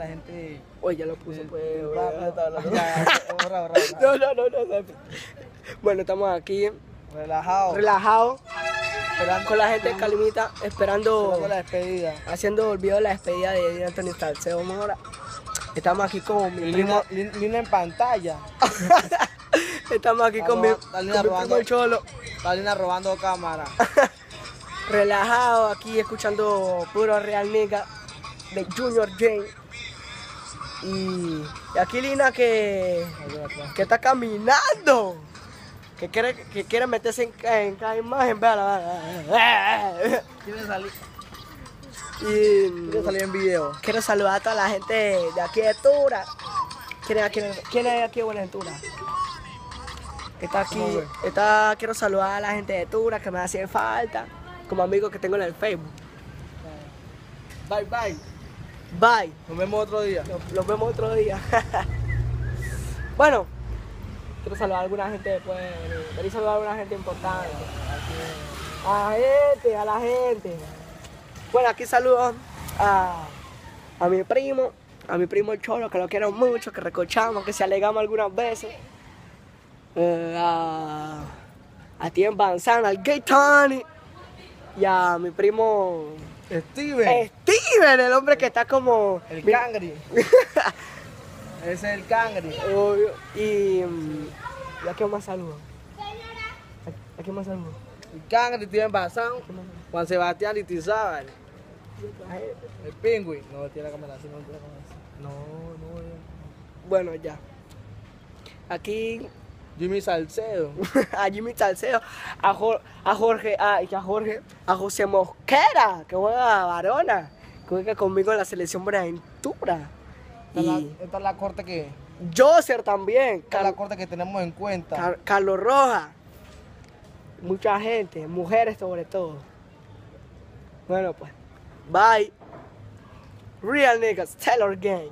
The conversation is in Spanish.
La gente. Oye, ya lo puso, pues. No, no, no, no. no. Bueno, estamos aquí Relajado. relajados Esperando con la gente de Calimita, esperando, esperando la despedida. haciendo el video de la despedida de Eddie Anthony Salcedo. Ahora. Estamos aquí con mi primo. Lina, en pantalla. Estamos aquí con mi, con mi robando. primo el Cholo. Está Lina robando cámara. relajado aquí escuchando puro Real Nigga de Junior Jane. Y, y aquí Lina que, que está caminando. Que quiere, que quiere meterse en, ca- en cada imagen. véala. Quiere salir, Y quiere salir en video. quiero saludar a toda la gente de aquí de Tura. ¿Quién es, es- quién es aquí de Buenaventura? Está aquí, está, quiero saludar a la gente de Tura que me hacen falta, como amigos que tengo en el Facebook. Bye, bye. Bye. Nos vemos otro día. Nos, nos vemos otro día. bueno, quiero saludar a alguna gente después. Quería saludar a alguna gente importante. A la gente, a la gente. Bueno, aquí saludo a, a mi primo, a mi primo el Cholo, que lo quiero mucho, que recochamos, que se alegamos algunas veces. Eh, a, a Tien Banzan, al Gay Tony. Y a mi primo Steven. Steven, el hombre que está como. El mi- cangri. Ese es el cangri. Obvio. Y, mm, ¿y a quién más saludo? ¿A, quién más saludo? El cangri tiene Bazán. Juan Sebastián y Tizábal. El pingüi. No, tiene la cámara así, no tiene la cámara así. No, no. ya. Bueno, ya. Aquí Jimmy Salcedo. a Jimmy Salcedo, a, Jor- a Jorge, a, Jorge, a José Mosquera, que juega a Varona, que juega conmigo en la selección Buenaventura. Esta es la- Y esta es la corte que. Joser también, Esta es la Car- corte que tenemos en cuenta. Car- Carlos Rojas, mucha gente, mujeres sobre todo. Bueno pues, bye. Real niggas, Taylor Gang.